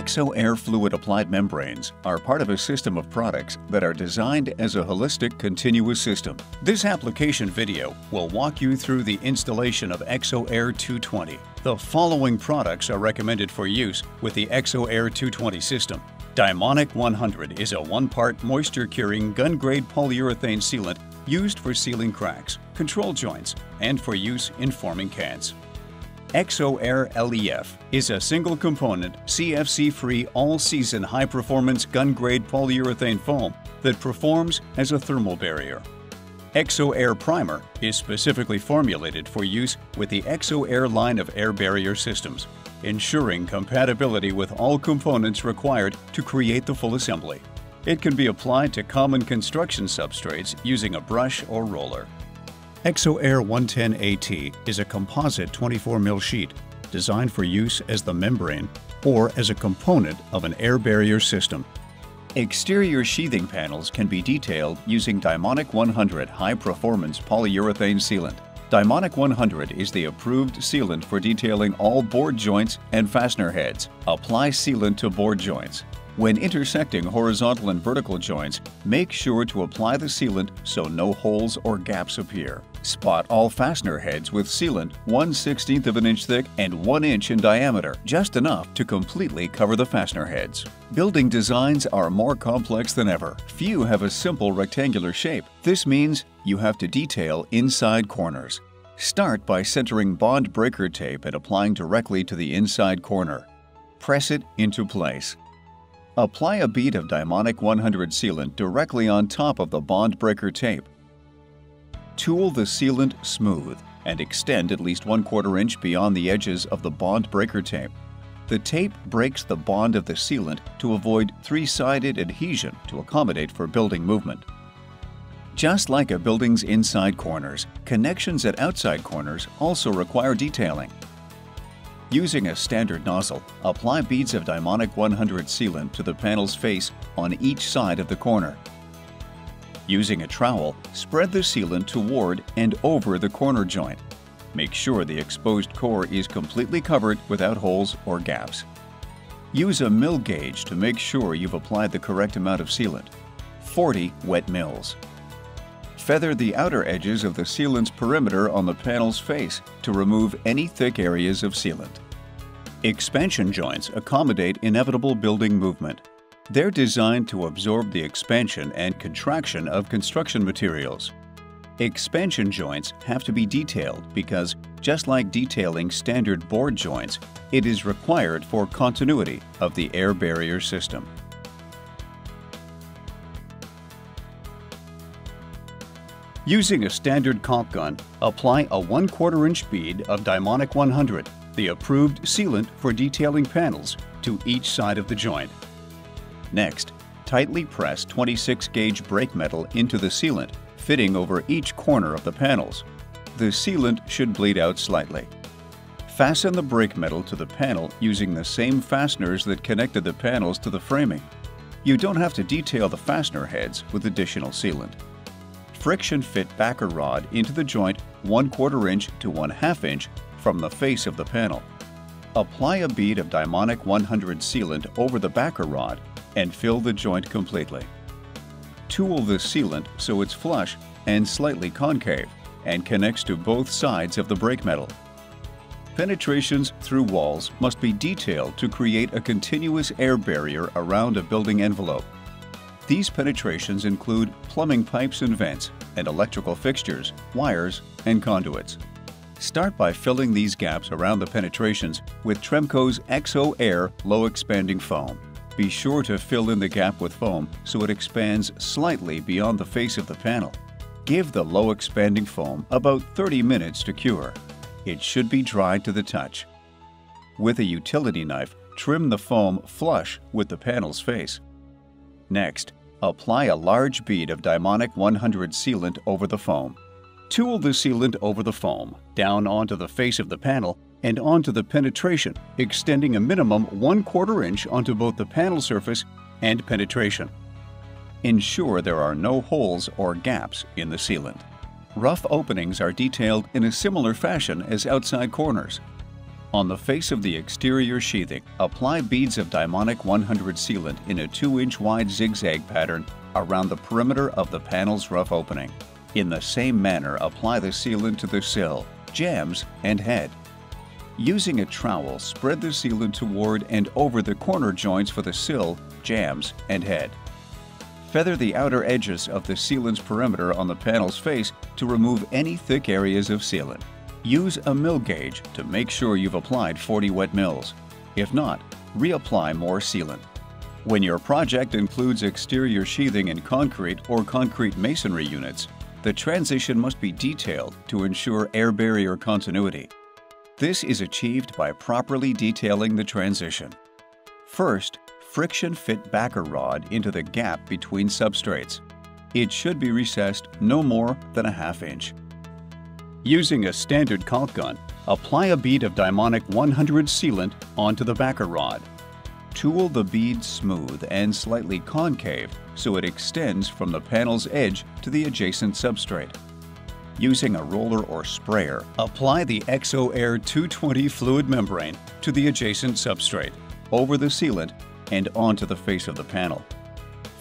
ExoAir Fluid Applied Membranes are part of a system of products that are designed as a holistic continuous system. This application video will walk you through the installation of ExoAir 220. The following products are recommended for use with the ExoAir 220 system. Dymonic 100 is a one-part moisture-curing gun-grade polyurethane sealant used for sealing cracks, control joints, and for use in forming cants. ExoAir LEF is a single component, CFC free, all season high performance gun grade polyurethane foam that performs as a thermal barrier. ExoAir Primer is specifically formulated for use with the ExoAir line of air barrier systems, ensuring compatibility with all components required to create the full assembly. It can be applied to common construction substrates using a brush or roller. ExoAir 110AT is a composite 24 mil sheet designed for use as the membrane or as a component of an air barrier system. Exterior sheathing panels can be detailed using Dymonic 100 high-performance polyurethane sealant. Dymonic 100 is the approved sealant for detailing all board joints and fastener heads. Apply sealant to board joints. When intersecting horizontal and vertical joints, make sure to apply the sealant so no holes or gaps appear. Spot all fastener heads with sealant 1 16th of an inch thick and 1 inch in diameter, just enough to completely cover the fastener heads. Building designs are more complex than ever. Few have a simple rectangular shape. This means you have to detail inside corners. Start by centering bond breaker tape and applying directly to the inside corner. Press it into place. Apply a bead of Dymonic 100 sealant directly on top of the bond breaker tape. Tool the sealant smooth and extend at least 1 quarter inch beyond the edges of the bond breaker tape. The tape breaks the bond of the sealant to avoid three-sided adhesion to accommodate for building movement. Just like a building's inside corners, connections at outside corners also require detailing. Using a standard nozzle, apply beads of Dymonic 100 sealant to the panel's face on each side of the corner. Using a trowel, spread the sealant toward and over the corner joint. Make sure the exposed core is completely covered without holes or gaps. Use a mil gauge to make sure you've applied the correct amount of sealant. 40 wet mils. Feather the outer edges of the sealant's perimeter on the panel's face to remove any thick areas of sealant. Expansion joints accommodate inevitable building movement. They're designed to absorb the expansion and contraction of construction materials. Expansion joints have to be detailed because, just like detailing standard board joints, it is required for continuity of the air barrier system. Using a standard caulk gun, apply a 1 4 inch bead of Dymonic 100, the approved sealant for detailing panels, to each side of the joint. Next, tightly press 26 gauge brake metal into the sealant, fitting over each corner of the panels. The sealant should bleed out slightly. Fasten the brake metal to the panel using the same fasteners that connected the panels to the framing. You don't have to detail the fastener heads with additional sealant friction fit backer rod into the joint 1 4 inch to 1 2 inch from the face of the panel. Apply a bead of Dymonic 100 sealant over the backer rod and fill the joint completely. Tool the sealant so it's flush and slightly concave and connects to both sides of the brake metal. Penetrations through walls must be detailed to create a continuous air barrier around a building envelope. These penetrations include plumbing pipes and vents, and electrical fixtures, wires, and conduits. Start by filling these gaps around the penetrations with Tremco's ExoAir low expanding foam. Be sure to fill in the gap with foam so it expands slightly beyond the face of the panel. Give the low expanding foam about 30 minutes to cure. It should be dry to the touch. With a utility knife, trim the foam flush with the panel's face. Next, Apply a large bead of Dymonic 100 sealant over the foam. Tool the sealant over the foam, down onto the face of the panel, and onto the penetration, extending a minimum 1 4 inch onto both the panel surface and penetration. Ensure there are no holes or gaps in the sealant. Rough openings are detailed in a similar fashion as outside corners. On the face of the exterior sheathing, apply beads of Dymonic 100 sealant in a 2-inch wide zigzag pattern around the perimeter of the panel's rough opening. In the same manner, apply the sealant to the sill, jambs, and head. Using a trowel, spread the sealant toward and over the corner joints for the sill, jambs, and head. Feather the outer edges of the sealant's perimeter on the panel's face to remove any thick areas of sealant. Use a mil gauge to make sure you've applied 40 wet mils. If not, reapply more sealant. When your project includes exterior sheathing in concrete or concrete masonry units, the transition must be detailed to ensure air barrier continuity. This is achieved by properly detailing the transition. First, friction fit backer rod into the gap between substrates. It should be recessed no more than a half inch. Using a standard caulk gun, apply a bead of Dymonic 100 sealant onto the backer rod. Tool the bead smooth and slightly concave so it extends from the panel's edge to the adjacent substrate. Using a roller or sprayer, apply the ExoAir 220 fluid membrane to the adjacent substrate, over the sealant, and onto the face of the panel.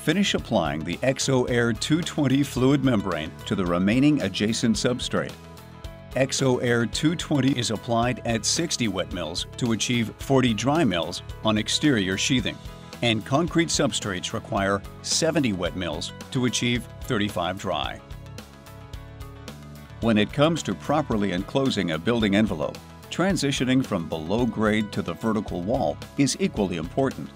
Finish applying the ExoAir 220 fluid membrane to the remaining adjacent substrate ExoAir 220 is applied at 60 wet mils to achieve 40 dry mils on exterior sheathing, and concrete substrates require 70 wet mils to achieve 35 dry. When it comes to properly enclosing a building envelope, transitioning from below grade to the vertical wall is equally important.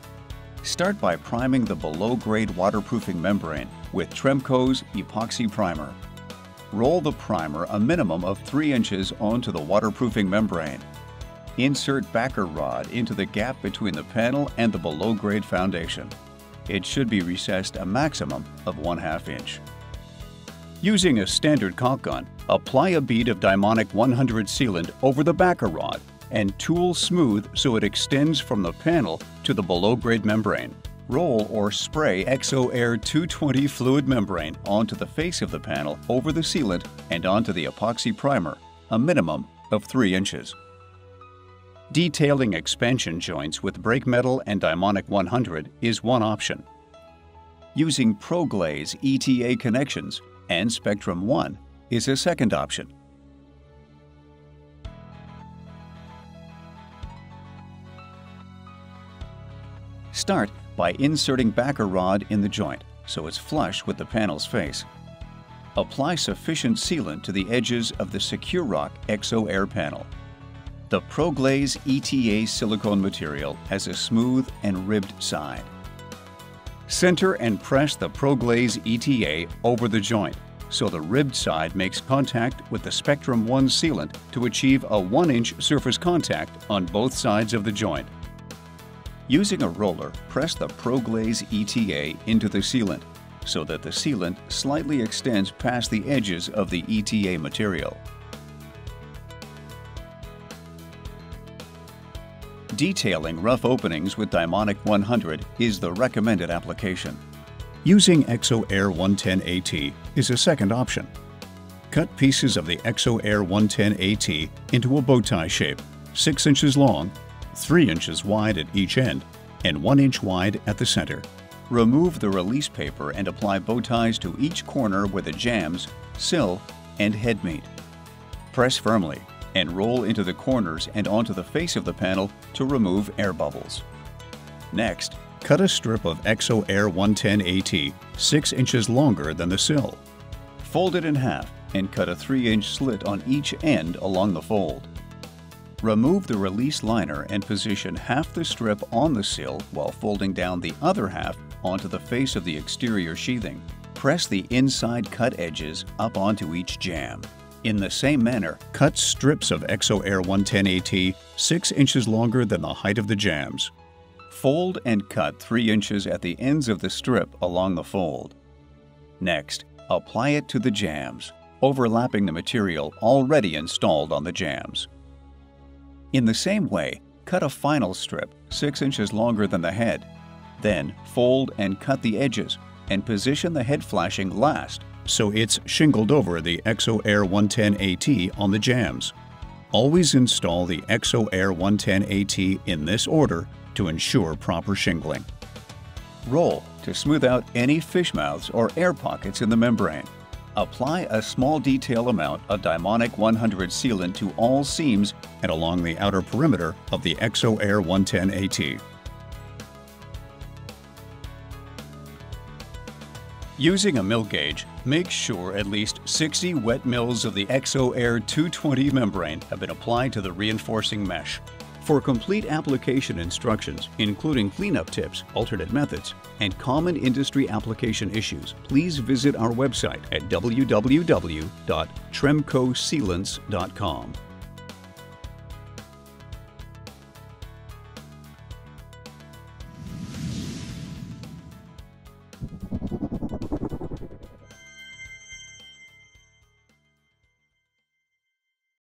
Start by priming the below grade waterproofing membrane with Tremco's epoxy primer Roll the primer a minimum of 3 inches onto the waterproofing membrane. Insert backer rod into the gap between the panel and the below-grade foundation. It should be recessed a maximum of 1 2 inch. Using a standard caulk gun, apply a bead of Dymonic 100 sealant over the backer rod and tool smooth so it extends from the panel to the below-grade membrane. Roll or spray ExoAir 220 fluid membrane onto the face of the panel over the sealant and onto the epoxy primer, a minimum of 3 inches. Detailing expansion joints with brake metal and Dymonic 100 is one option. Using ProGlaze ETA connections and Spectrem 1 is a second option. Start by inserting backer rod in the joint so it's flush with the panel's face. Apply sufficient sealant to the edges of the Securock EXO Air panel. The ProGlaze ETA silicone material has a smooth and ribbed side. Center and press the ProGlaze ETA over the joint so the ribbed side makes contact with the Spectrem 1 sealant to achieve a 1-inch surface contact on both sides of the joint. Using a roller, press the ProGlaze ETA into the sealant so that the sealant slightly extends past the edges of the ETA material. Detailing rough openings with Dymonic 100 is the recommended application. Using ExoAir 110AT is a second option. Cut pieces of the ExoAir 110AT into a bow tie shape, 6 inches long 3 inches wide at each end and 1 inch wide at the center. Remove the release paper and apply bow ties to each corner where the jambs, sill, and head meet. Press firmly and roll into the corners and onto the face of the panel to remove air bubbles. Next, cut a strip of ExoAir 110AT 6 inches longer than the sill. Fold it in half and cut a 3 inch slit on each end along the fold. Remove the release liner and position half the strip on the sill while folding down the other half onto the face of the exterior sheathing. Press the inside cut edges up onto each jamb. In the same manner, cut strips of ExoAir 110AT 6 inches longer than the height of the jambs. Fold and cut 3 inches at the ends of the strip along the fold. Next, apply it to the jambs, overlapping the material already installed on the jambs. In the same way, cut a final strip 6 inches longer than the head. Then fold and cut the edges and position the head flashing last so it's shingled over the ExoAir 110AT on the jambs. Always install the ExoAir 110AT in this order to ensure proper shingling. Roll to smooth out any fish mouths or air pockets in the membrane. Apply a small detail amount of Dymonic 100 sealant to all seams and along the outer perimeter of the ExoAir 110AT. Using a mil gauge, make sure at least 60 wet mils of the ExoAir 220 membrane have been applied to the reinforcing mesh. For complete application instructions, including cleanup tips, alternate methods, and common industry application issues, please visit our website at www.tremcosealants.com.